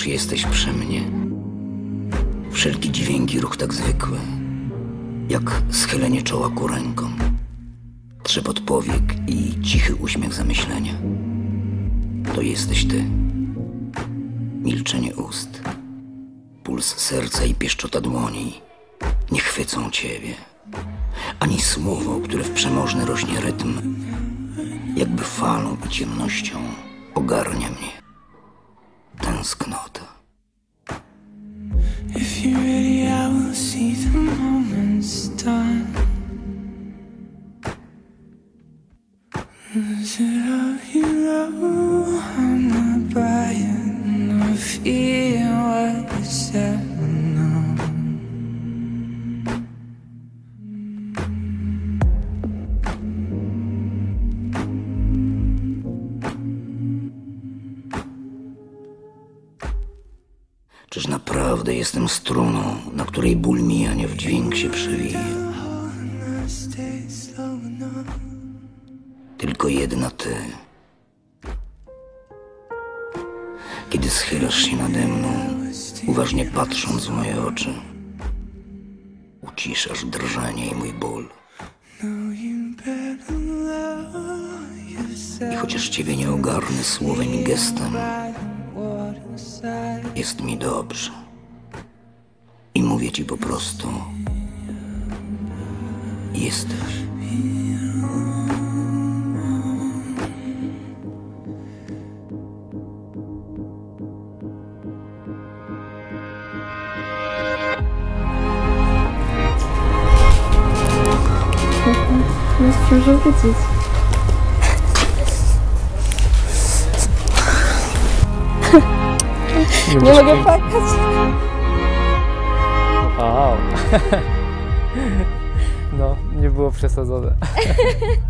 już jesteś przy mnie. Wszelki dźwięki, ruch tak zwykły, jak schylenie czoła ku rękom, trzepot powiek i cichy uśmiech zamyślenia. To jesteś ty. Milczenie ust, puls serca i pieszczota dłoni nie chwycą ciebie. Ani słowo, które w przemożny rośnie rytm, jakby falą i ciemnością ogarnia mnie. Tęsknota. If you're ready, I will see the moment's done. Is it a hero? I'm not buying or feeling Czyż naprawdę jestem struną, na której ból mijania w dźwięk się przewija? Tylko jedna ty. Kiedy schylasz się nade mną, uważnie patrząc w moje oczy, uciszasz drżenie i mój ból. I chociaż ciebie nie ogarnę słowem i gestem. Jest mi dobrze. I mówię ci po prostu, jesteś. Jest dużo widzieć. Nie mogę płakać. Wow. No, nie było przesadzone.